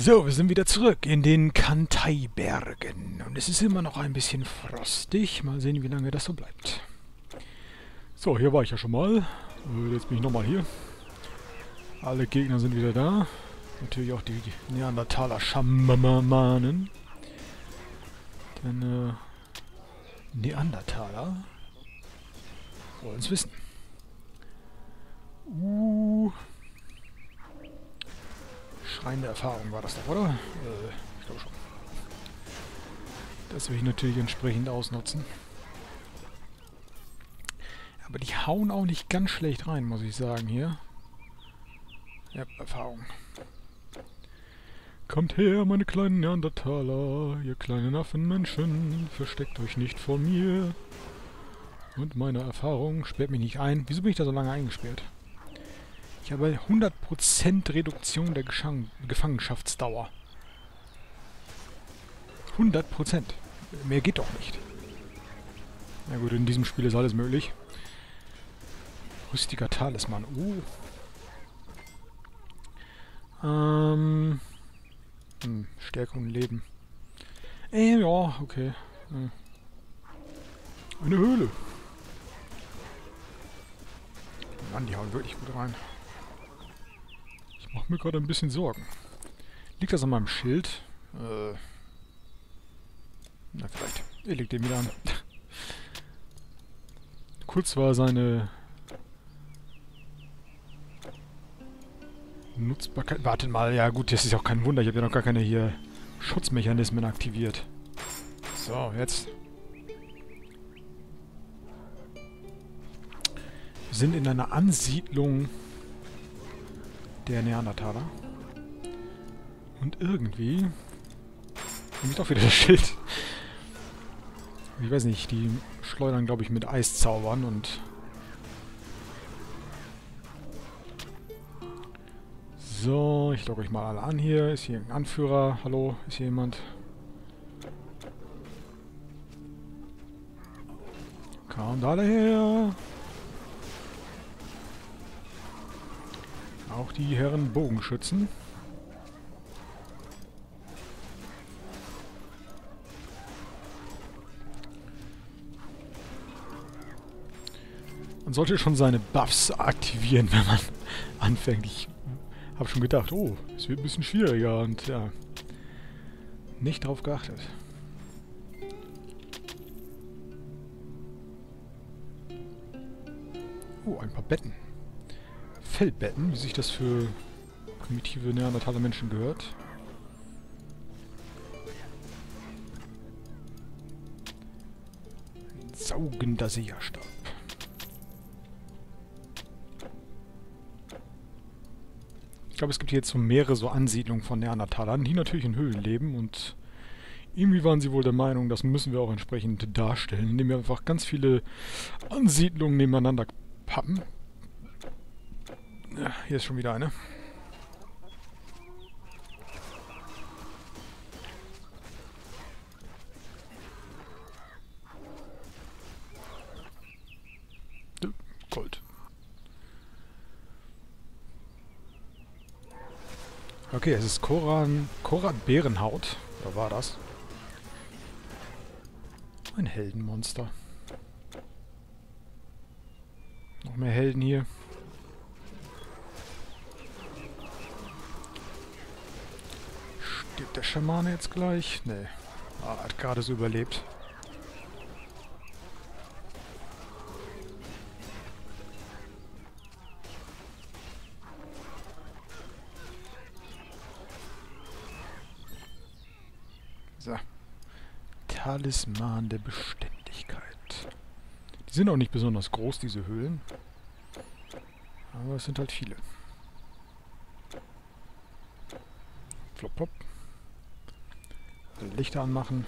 So, wir sind wieder zurück in den Kantaibergen. Und es ist immer noch ein bisschen frostig. Mal sehen, wie lange das so bleibt. So, hier war ich ja schon mal. Äh, Jetzt bin ich nochmal hier. Alle Gegner sind wieder da. Natürlich auch die Neandertaler Schamamanen. Denn äh, Neandertaler wollen es wissen. Uh. Schreiende Erfahrung war das doch, oder? Äh, ich glaube schon. Das will ich natürlich entsprechend ausnutzen. Aber die hauen auch nicht ganz schlecht rein, muss ich sagen, hier. Ja, Erfahrung. Kommt her, meine kleinen Neandertaler, ihr kleinen Affenmenschen, versteckt euch nicht vor mir. Und meine Erfahrung sperrt mich nicht ein. Wieso bin ich da so lange eingesperrt? Ich habe 100% Reduktion der Gefangenschaftsdauer. 100%. Mehr geht doch nicht. Na gut, in diesem Spiel ist alles möglich. Rüstiger Talisman. Uh. Ähm. Hm, Stärke und Leben. Äh, ja, okay. Hm. Eine Höhle. Mann, die hauen wirklich gut rein. Ich mir gerade ein bisschen Sorgen. Liegt das an meinem Schild? Äh. Na, vielleicht. Er legt den wieder an. Kurz war seine Nutzbarkeit... Wartet mal, ja gut, das ist auch kein Wunder. Ich habe ja noch gar keine hier Schutzmechanismen aktiviert. So, jetzt. Wir sind in einer Ansiedlung der Neandertaler. Und irgendwie... Ich doch wieder das Schild. Ich weiß nicht, die schleudern, glaube ich, mit Eiszaubern und... So, ich logge euch mal alle an hier. Ist hier ein Anführer? Hallo? Ist hier jemand? Kommt alle her! Auch die Herren Bogenschützen. Man sollte schon seine Buffs aktivieren, wenn man anfängt. Ich habe schon gedacht, oh, es wird ein bisschen schwieriger und ja, nicht drauf geachtet. Oh, ein paar Betten. Feldbetten, wie sich das für primitive Neandertaler Menschen gehört. Ein saugender Seerstab. Ich glaube, es gibt hier jetzt so mehrere so Ansiedlungen von Neandertalern, die natürlich in Höhlen leben und irgendwie waren sie wohl der Meinung, das müssen wir auch entsprechend darstellen, indem wir einfach ganz viele Ansiedlungen nebeneinander pappen. Ja, hier ist schon wieder eine. Gold. Okay, es ist Koran, Koran Bärenhaut. Oder war das? Ein Heldenmonster. Noch mehr Helden hier. Stirbt der Schamane jetzt gleich? Nee. Ah, hat gerade so überlebt. So. Talisman der Beständigkeit. Die sind auch nicht besonders groß, diese Höhlen. Aber es sind halt viele. Flop, flop. Lichter anmachen.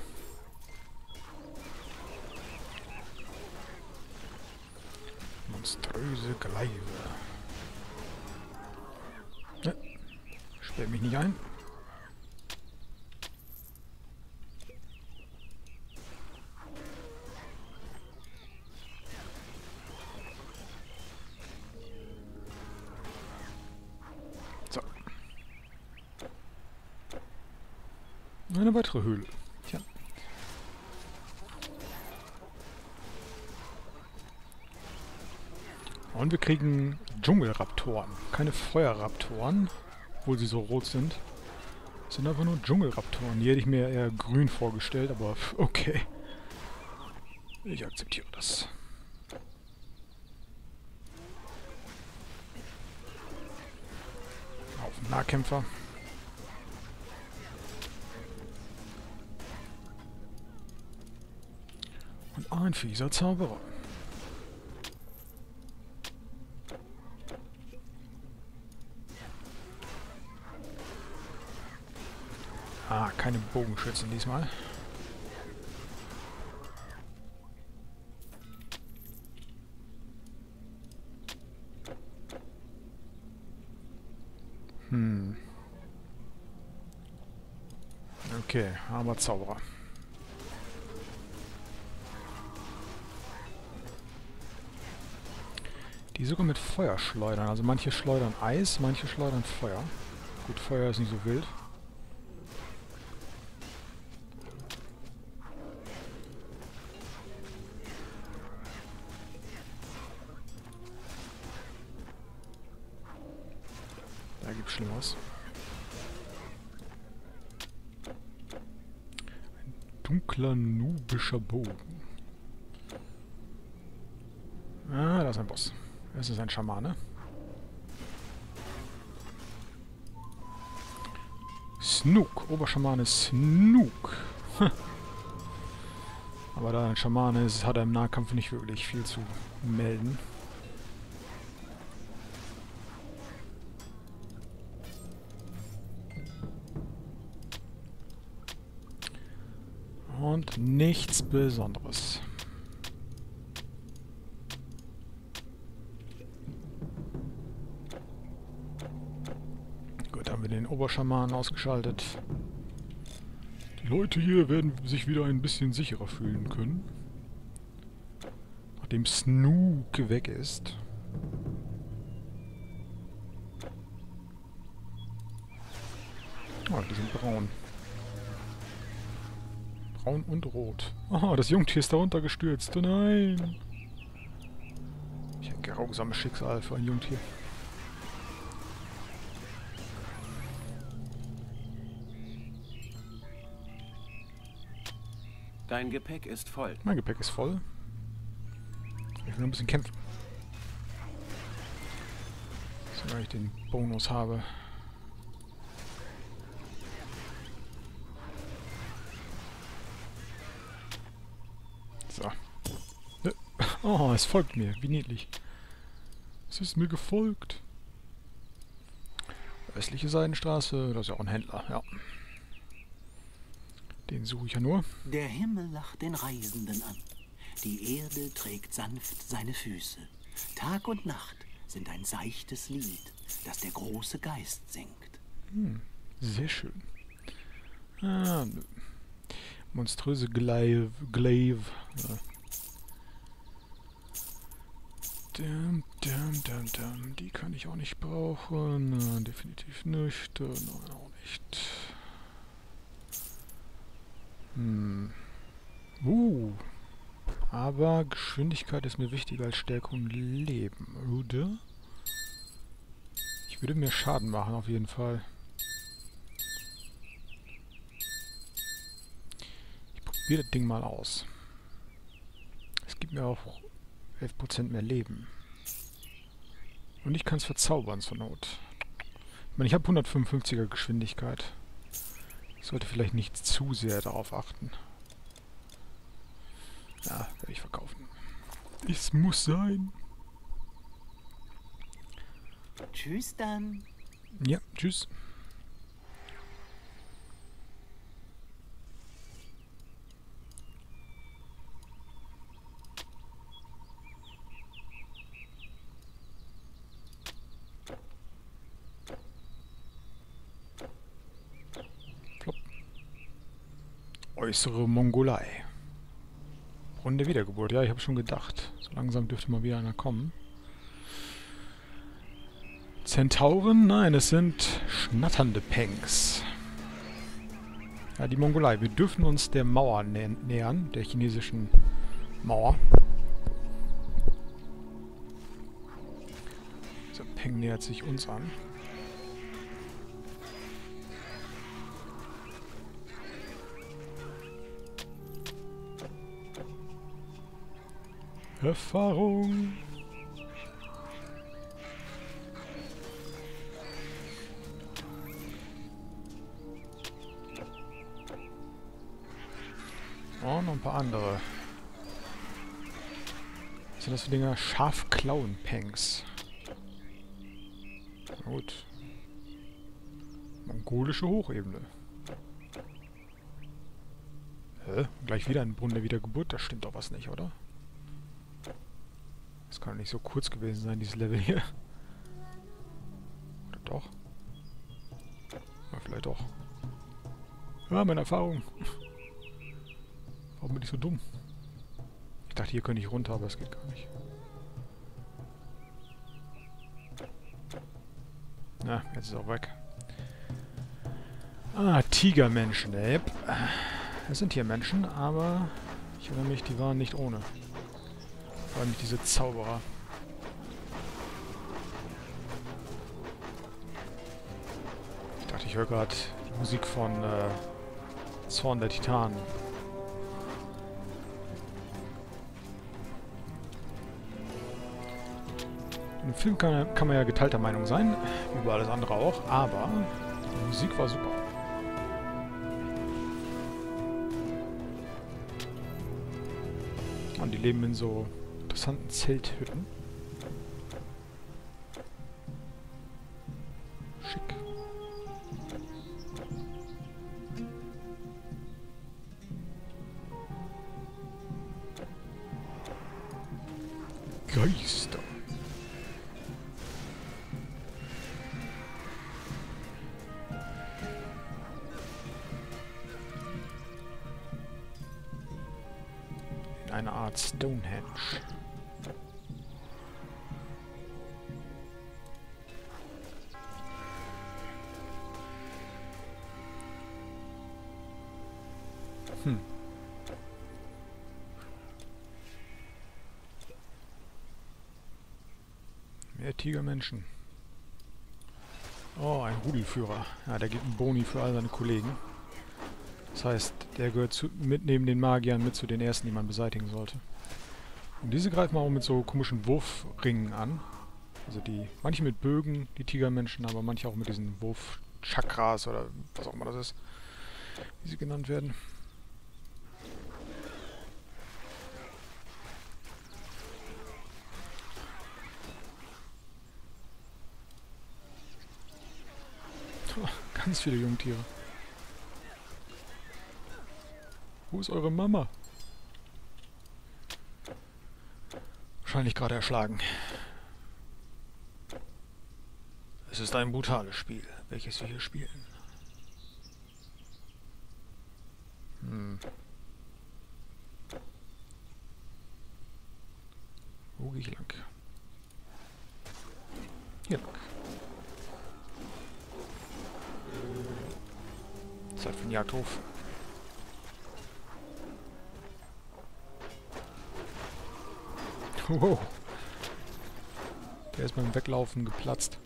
Monströse Gleive. Ne, sperr mich nicht ein. Eine weitere Höhle. Tja. Und wir kriegen Dschungelraptoren. Keine Feuerraptoren, obwohl sie so rot sind. Das sind einfach nur Dschungelraptoren. Die hätte ich mir eher grün vorgestellt, aber okay. Ich akzeptiere das. Auf Nahkämpfer. Und ein fieser Zauberer. Ah, keine Bogenschützen diesmal. Hm. Okay, aber Zauberer. Die sogar mit Feuer schleudern. Also manche schleudern Eis, manche schleudern Feuer. Gut, Feuer ist nicht so wild. Da gibt's Schlimmeres. Ein dunkler nubischer Bogen. Ah, da ist ein Boss. Es ist ein Schamane. Snook. Oberschamane Snook. Aber da ein Schamane ist, hat er im Nahkampf nicht wirklich viel zu melden. Und nichts Besonderes. Gut, haben wir den Oberschamanen ausgeschaltet. Die Leute hier werden sich wieder ein bisschen sicherer fühlen können. Nachdem Snook weg ist. Oh, die sind braun. Braun und rot. Oh, das Jungtier ist da runtergestürzt. Oh nein! Ich ein grausames Schicksal für ein Jungtier. Dein Gepäck ist voll. Mein Gepäck ist voll. Ich will nur ein bisschen kämpfen. Solange ich den Bonus habe. So. Oh, es folgt mir. Wie niedlich. Es ist mir gefolgt. Östliche Seidenstraße. Das ist ja auch ein Händler, ja. Den suche ich ja nur. Der Himmel lacht den Reisenden an. Die Erde trägt sanft seine Füße. Tag und Nacht sind ein seichtes Lied, das der große Geist singt. Hm, sehr schön. Ah, nö. Monströse Glaive. Glaive. Ja. Dum, dum, dum. Die kann ich auch nicht brauchen. Definitiv nicht. Nein, auch nicht. Hm. Uh. Aber Geschwindigkeit ist mir wichtiger als Stärke und Leben, oder? Ich würde mir Schaden machen, auf jeden Fall. Ich probiere das Ding mal aus. Es gibt mir auch 11% mehr Leben. Und ich kann es verzaubern zur Not. Ich meine, ich habe 155er Geschwindigkeit. Ich sollte vielleicht nicht zu sehr darauf achten. Ja, werde ich verkaufen. Es muss sein. Tschüss dann. Ja, tschüss. Äußere Mongolei. Runde Wiedergeburt. Ja, ich habe schon gedacht. So langsam dürfte mal wieder einer kommen. Zentauren? Nein, es sind schnatternde Panks. Ja, die Mongolei. Wir dürfen uns der Mauer nä nähern, der chinesischen Mauer. So, Peng nähert sich uns an. Erfahrung. Oh, noch ein paar andere. Was sind das für Dinger? Schafklauen-Panks. Gut. Mongolische Hochebene. Hä? Gleich wieder ein Brunnen der Wiedergeburt? Da stimmt doch was nicht, oder? Das kann doch nicht so kurz gewesen sein, dieses Level hier. Oder doch? Ja, vielleicht doch. Ja, meine Erfahrung. Warum bin ich so dumm? Ich dachte, hier könnte ich runter, aber es geht gar nicht. Na, jetzt ist er auch weg. Ah, Tigermenschen, ey. Es sind hier Menschen, aber ich erinnere mich, die waren nicht ohne. Vor allem diese Zauberer. Ich dachte, ich höre gerade die Musik von äh, Zorn der Titanen. Im Film kann, kann man ja geteilter Meinung sein, über alles andere auch, aber die Musik war super. Und die leben in so interessanten Zelthütten. Tigermenschen. Oh, ein Rudelführer. Ja, der gibt einen Boni für all seine Kollegen. Das heißt, der gehört zu, mit neben den Magiern mit zu den ersten, die man beseitigen sollte. Und diese greifen auch mit so komischen Wurfringen an. Also die, manche mit Bögen, die Tigermenschen, aber manche auch mit diesen Wurfchakras oder was auch immer das ist, wie sie genannt werden. Ganz viele Jungtiere. Wo ist eure Mama? Wahrscheinlich gerade erschlagen. Es ist ein brutales Spiel, welches wir hier spielen. Hm. Wo gehe ich lang? Hier lang. Zeit für den Jagdhof. Wow. Der ist beim Weglaufen geplatzt.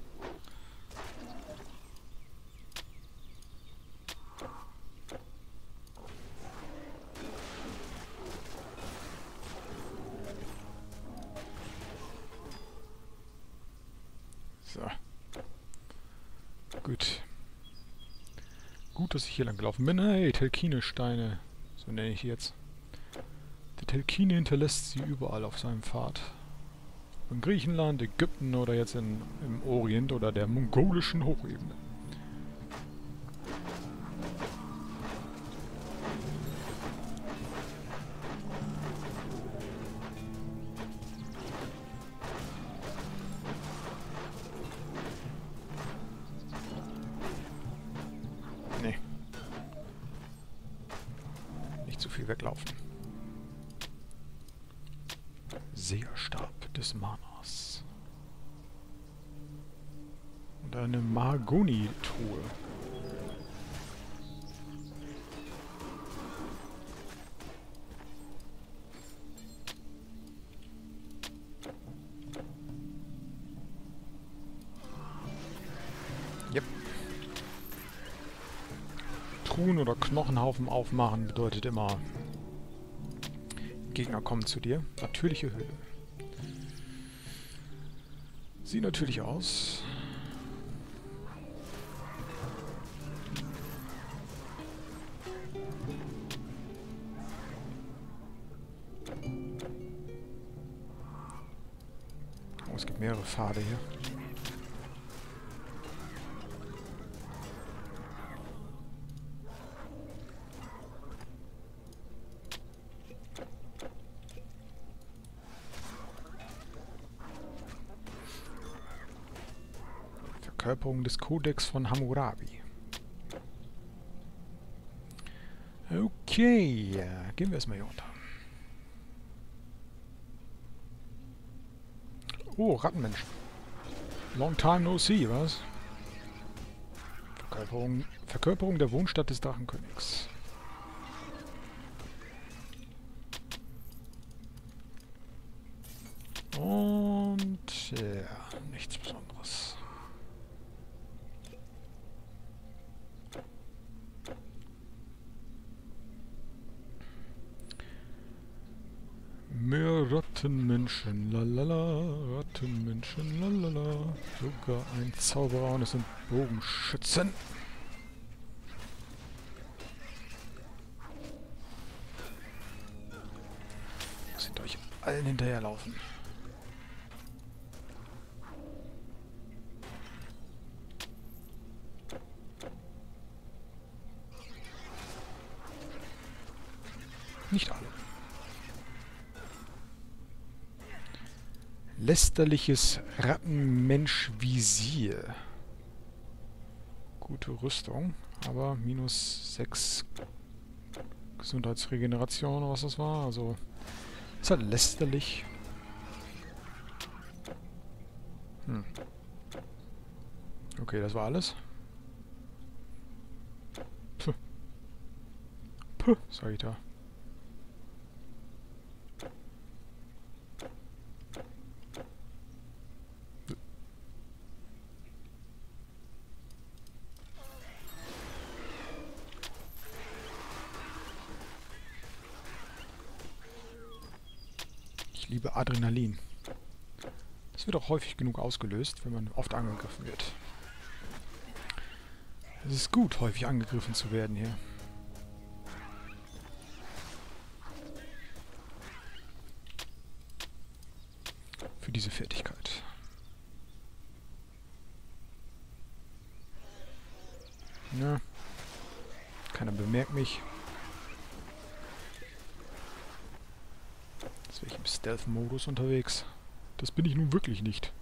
So. Gut. Gut, dass ich hier lang gelaufen bin. Hey, Telkine-Steine. So nenne ich die jetzt. Der Telkine hinterlässt sie überall auf seinem Pfad. In Griechenland, Ägypten oder jetzt in, im Orient oder der mongolischen Hochebene. sehr stark des Manas. Und eine Margoni-Truhe. Yep. Truhen oder Knochenhaufen aufmachen bedeutet immer Gegner kommen zu dir. Natürliche Höhle. Sieht natürlich aus. Oh, es gibt mehrere Pfade hier. Verkörperung des Kodex von Hammurabi. Okay, gehen wir erstmal hier runter. Oh, Rattenmenschen. Long time no see, was? Verkörperung, Verkörperung der Wohnstadt des Drachenkönigs. Und ja, nichts Besonderes. Mehr Rattenmenschen, lalala, Rattenmenschen, lalala. Sogar ein Zauberer und es sind Bogenschützen. Sind euch allen hinterherlaufen. Nicht alle. Lästerliches Rattenmensch-Visier. Gute Rüstung, aber minus 6 Gesundheitsregeneration oder was das war. Also ist halt lästerlich. Hm. Okay, das war alles. Puh. Puh, sag ich da. Ich liebe Adrenalin. Das wird auch häufig genug ausgelöst, wenn man oft angegriffen wird. Es ist gut, häufig angegriffen zu werden hier. Für diese Fertigkeit. Ja. Keiner bemerkt mich. Jetzt wäre ich im Stealth-Modus unterwegs. Das bin ich nun wirklich nicht.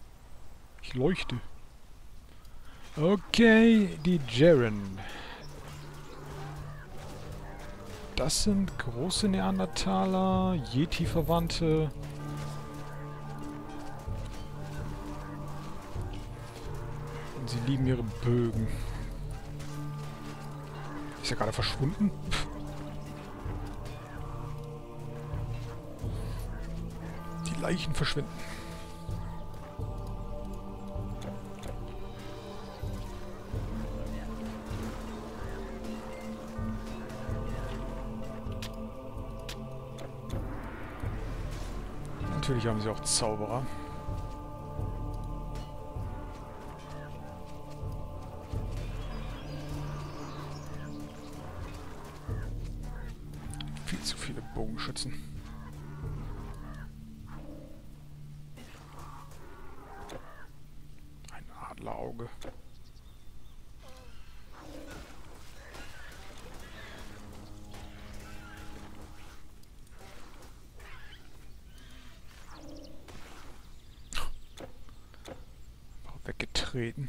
Ich leuchte. Okay, die Jaren. Das sind große Neandertaler, Yeti-Verwandte. Und sie lieben ihre Bögen. Ist er gerade verschwunden? Pff. Die Leichen verschwinden. Natürlich haben sie auch Zauberer. Viel zu viele Bogenschützen. Ein Adlerauge. weggetreten.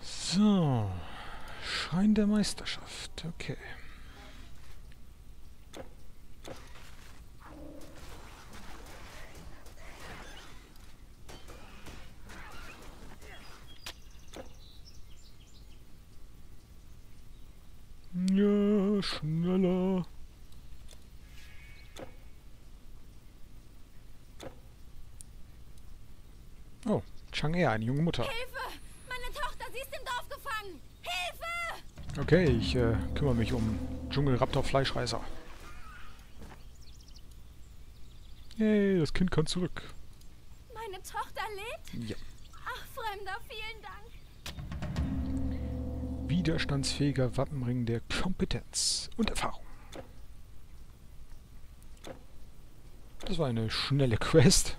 So. Schein der Meisterschaft. Okay. Ja, schneller. Oh, Chang'e, eine junge Mutter. Hilfe! Meine Tochter sie ist im Dorf gefangen! Hilfe! Okay, ich äh, kümmere mich um Dschungelraptor-Fleischreißer. Yay, das Kind kann zurück. Meine Tochter lebt? Ja. Ach, Fremder, vielen Dank. Widerstandsfähiger Wappenring der Kompetenz und Erfahrung. Das war eine schnelle Quest.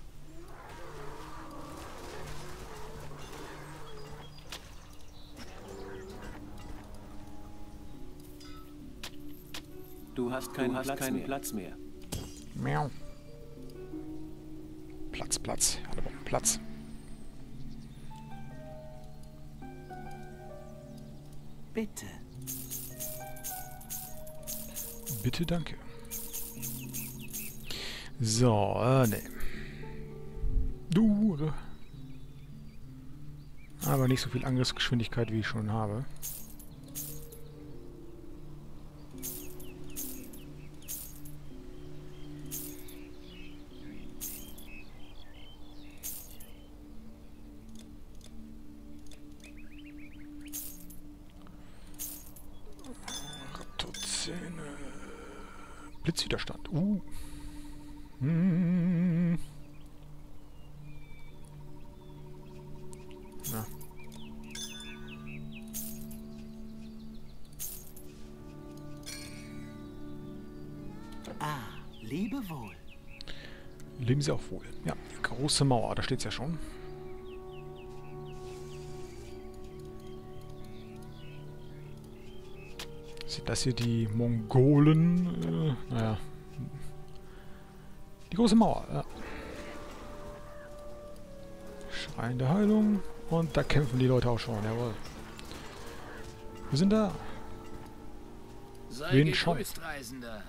Hast keinen, Platz, keinen mehr. Platz mehr. Miau. Platz, Platz. Alle brauchen Platz. Bitte. Bitte, danke. So, äh, ne. Du. Aber nicht so viel Angriffsgeschwindigkeit, wie ich schon habe. Sie auch wohl. Ja, die große Mauer, da steht's ja schon. Sind das hier die Mongolen? Äh, naja. Die große Mauer, ja. Schrein der Heilung. Und da kämpfen die Leute auch schon, jawohl. Wir sind da. Sei Wen schon? gegrüßt, Reisender.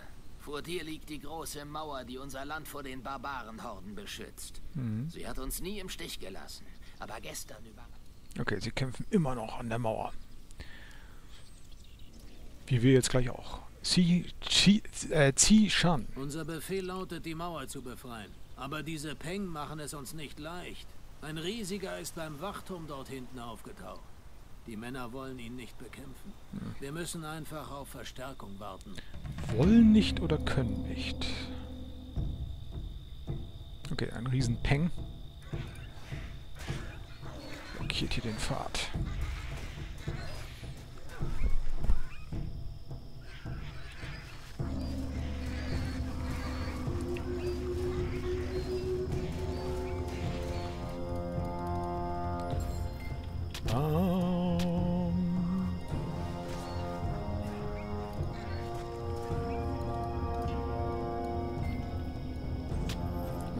Vor dir liegt die große Mauer, die unser Land vor den Barbarenhorden beschützt. Mhm. Sie hat uns nie im Stich gelassen. Aber gestern über... Okay, sie kämpfen immer noch an der Mauer. Wie wir jetzt gleich auch. Xi, Xi, äh, Xi Shan. Unser Befehl lautet, die Mauer zu befreien. Aber diese Peng machen es uns nicht leicht. Ein riesiger ist beim Wachturm dort hinten aufgetaucht. Die Männer wollen ihn nicht bekämpfen. Wir müssen einfach auf Verstärkung warten. Wollen nicht oder können nicht. Okay, ein riesen Peng. Blockiert hier den Pfad.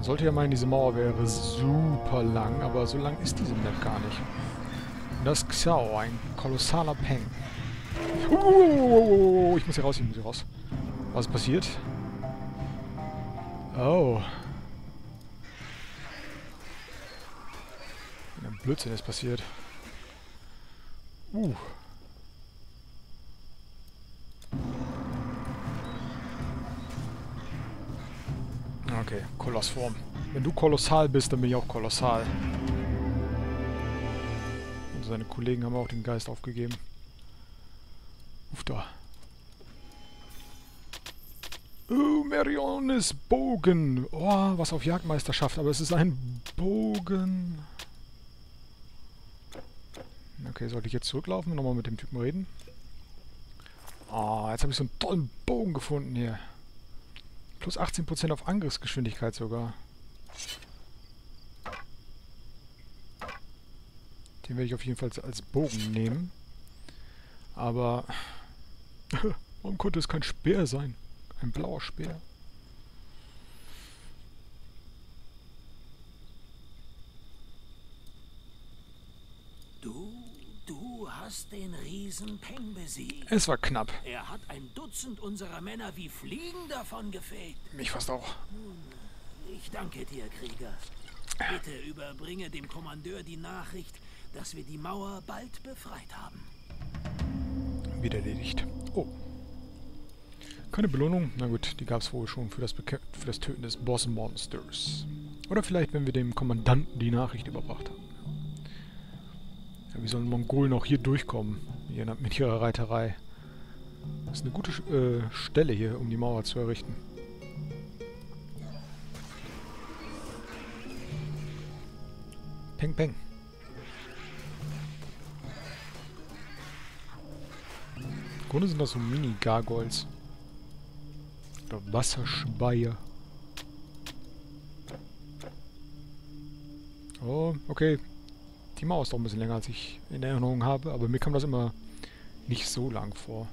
Sollte ja meinen, diese Mauer wäre super lang, aber so lang ist diese Map gar nicht. Und das ist Xiao, ein kolossaler Peng. Uh, ich muss hier raus, ich muss hier raus. Was ist passiert? Oh. Ein Blödsinn ist passiert. Uh. Okay, Kolossform. Wenn du kolossal bist, dann bin ich auch kolossal. Und seine Kollegen haben auch den Geist aufgegeben. Uff da. Oh, Meriones Bogen. Oh, was auf Jagdmeisterschaft, aber es ist ein Bogen. Okay, sollte ich jetzt zurücklaufen und nochmal mit dem Typen reden? Ah, jetzt habe ich so einen tollen Bogen gefunden hier. Plus 18% auf Angriffsgeschwindigkeit sogar. Den werde ich auf jeden Fall als Bogen nehmen. Aber... Warum konnte es kein Speer sein? Ein blauer Speer. Du, du hast den Riesen Peng besiegt. Es war knapp. Er hat ein Dutzend unserer Männer wie Fliegen davon gefegt. Mich fast auch. Ich danke dir, Krieger. Bitte überbringe dem Kommandeur die Nachricht, dass wir die Mauer bald befreit haben. Wieder erledigt. Oh. Keine Belohnung? Na gut, die gab es wohl schon für das, Beke für das Töten des Boss-Monsters. Oder vielleicht, wenn wir dem Kommandanten die Nachricht überbracht haben. Wie sollen Mongolen auch hier durchkommen? Mit ihrer Reiterei. Das ist eine gute äh, Stelle hier, um die Mauer zu errichten. Peng, peng. Im Grunde sind das so Mini-Gargoyles. Oder Wasserspeier. Oh, okay. Die Mauer ist doch ein bisschen länger, als ich in Erinnerung habe, aber mir kam das immer nicht so lang vor.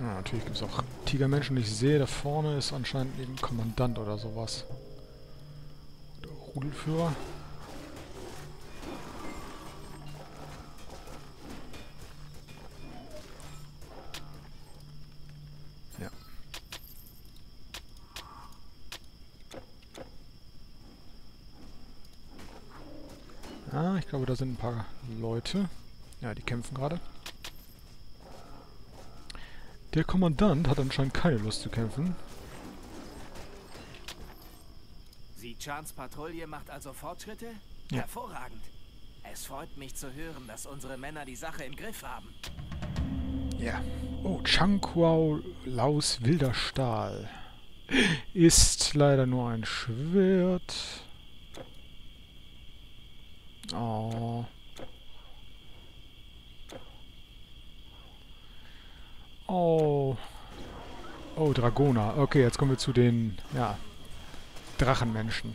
Ja, natürlich gibt es auch Tigermenschen. Ich sehe, da vorne ist anscheinend ein Kommandant oder sowas. Oder Rudelführer. Ja. Ah, ich glaube, da sind ein paar Leute. Ja, die kämpfen gerade. Der Kommandant hat anscheinend keine Lust zu kämpfen. Chans Patrouille macht also Fortschritte? Ja. Hervorragend. Es freut mich zu hören, dass unsere Männer die Sache im Griff haben. Ja. Oh, Changquao Laus wilder Stahl. Ist leider nur ein Schwert. Oh. Oh. Oh, Dragona. Okay, jetzt kommen wir zu den, ja, Drachenmenschen.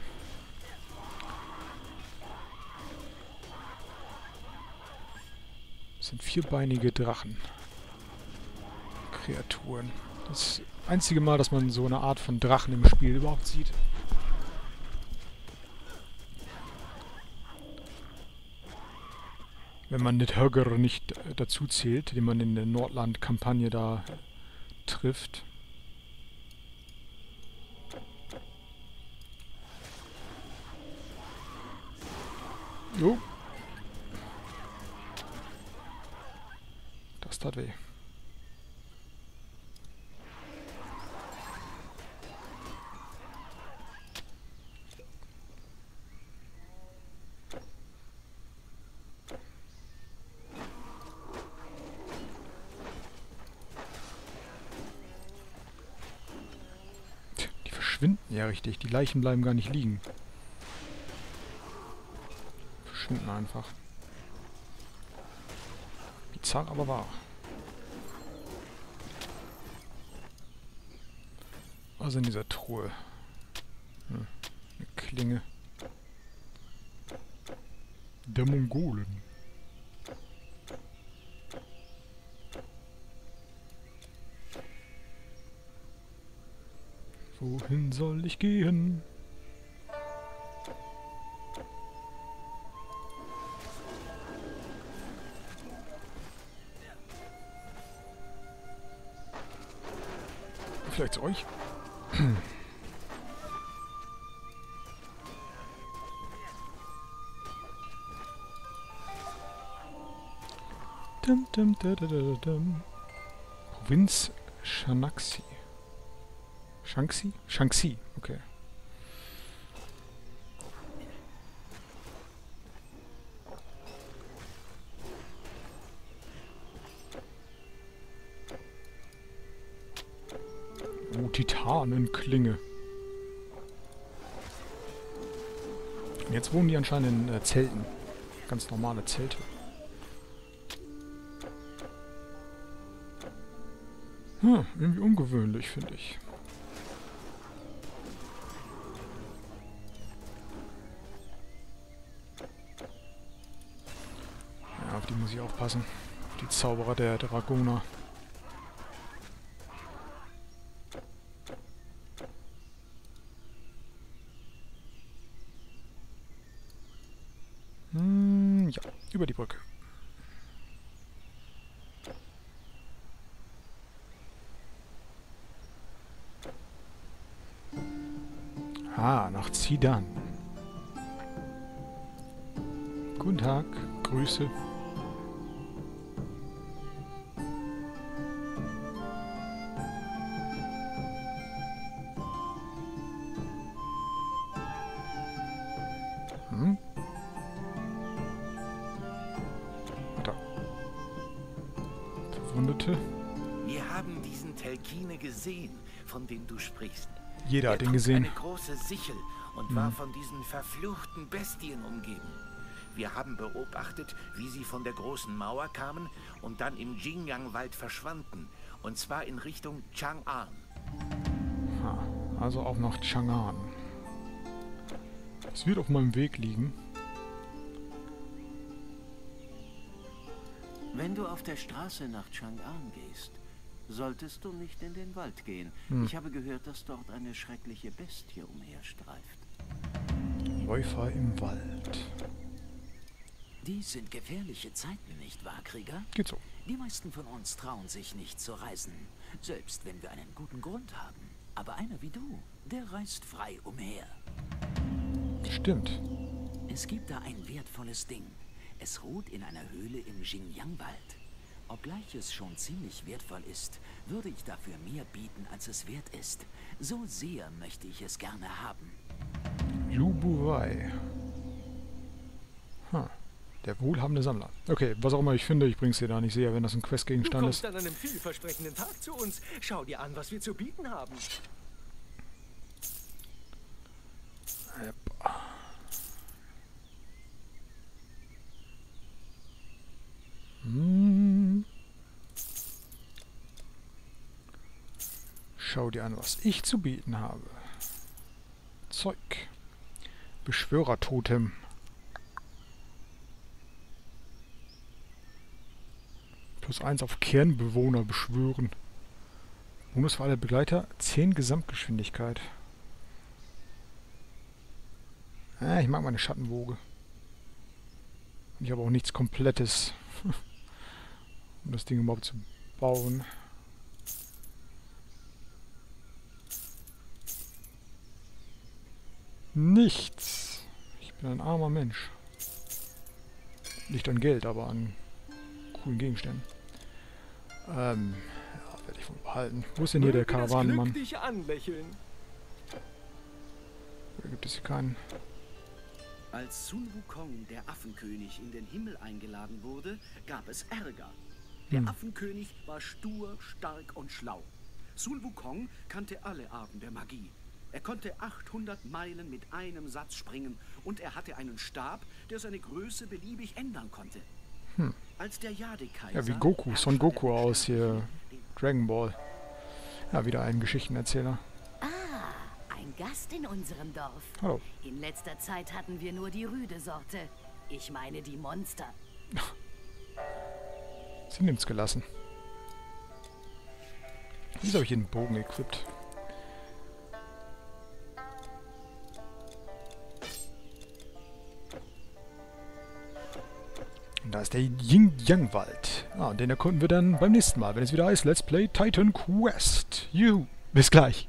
Das sind vierbeinige Drachen. Kreaturen. Das einzige Mal, dass man so eine Art von Drachen im Spiel überhaupt sieht. Wenn man Nidhögger nicht äh, dazu zählt, den man in der Nordland-Kampagne da trifft. Jo. Das tat weh. Die verschwinden ja richtig. Die Leichen bleiben gar nicht liegen. Verschwinden einfach. Bizarr, aber wahr. Also in dieser Truhe. Hm, eine Klinge. Der Mongolen. Wohin soll ich gehen? Zu euch? Dum, dum, da, da, da. Provinz Shanaxi. Shanxi? Shanxi, okay. Titanenklinge. Und Jetzt wohnen die anscheinend in äh, Zelten. Ganz normale Zelte. Hm, irgendwie ungewöhnlich, finde ich. Ja, auf die muss ich aufpassen. Auf die Zauberer der Dragoner. Hm, ja, über die Brücke. Sie dann. Guten Tag, Grüße. Hm? Da. Verwundete. Wir haben diesen Telkine gesehen, von dem du sprichst. Jeder er hat ihn gesehen. eine große Sichel und war von diesen verfluchten Bestien umgeben. Wir haben beobachtet, wie sie von der großen Mauer kamen und dann im Jingyang-Wald verschwanden. Und zwar in Richtung Chang'an. Ha, also auch nach Chang'an. Es wird auf meinem Weg liegen. Wenn du auf der Straße nach Chang'an gehst, solltest du nicht in den Wald gehen. Ich habe gehört, dass dort eine schreckliche Bestie umherstreift. Läufer im Wald. Dies sind gefährliche Zeiten, nicht wahr, Krieger? Geht so. Die meisten von uns trauen sich nicht zu reisen, selbst wenn wir einen guten Grund haben. Aber einer wie du, der reist frei umher. Stimmt. Es gibt da ein wertvolles Ding. Es ruht in einer Höhle im Xinjiang-Wald. Obgleich es schon ziemlich wertvoll ist, würde ich dafür mehr bieten, als es wert ist. So sehr möchte ich es gerne haben. Lubuwei. Ha. Der wohlhabende Sammler. Okay, was auch immer ich finde, ich bring's dir da nicht sehr, wenn das ein Du Questgegenstand kommst ist. an einem vielversprechenden Tag zu uns. Schau dir an, was wir zu bieten haben. Hm. Schau dir an, was ich zu bieten habe. Zeug. Beschwörertotem. Plus eins auf Kernbewohner beschwören. Bonus für alle Begleiter. 10 Gesamtgeschwindigkeit. Ah, ich mag meine Schattenwoge. Ich habe auch nichts Komplettes, um das Ding überhaupt zu bauen. Nichts. Ich bin ein armer Mensch. Nicht an Geld, aber an coolen Gegenständen. Ähm, ja, werde ich wohl behalten. Wo ist denn hier der Karawanenmann? Da gibt es hier keinen. Als Sun Wukong, der Affenkönig, in den Himmel eingeladen wurde, gab es Ärger. Der Hm. Affenkönig war stur, stark und schlau. Sun Wukong kannte alle Arten der Magie. Er konnte 800 Meilen mit einem Satz springen und er hatte einen Stab, der seine Größe beliebig ändern konnte. Hm. Als der Jade-Kaiser... Ja, wie Goku, Son Goku aus hier. Dragon Ball. Ja, wieder ein Geschichtenerzähler. Ah, ein Gast in unserem Dorf. Hallo. In letzter Zeit hatten wir nur die rüde Sorte. Ich meine die Monster. Sie nimmt's gelassen. Wieso habe ich hier einen Bogen equipped? Da ist der Yin-Yang-Wald. Ah, und den erkunden wir dann beim nächsten Mal, wenn es wieder heißt Let's Play Titan Quest. Juhu. Bis gleich.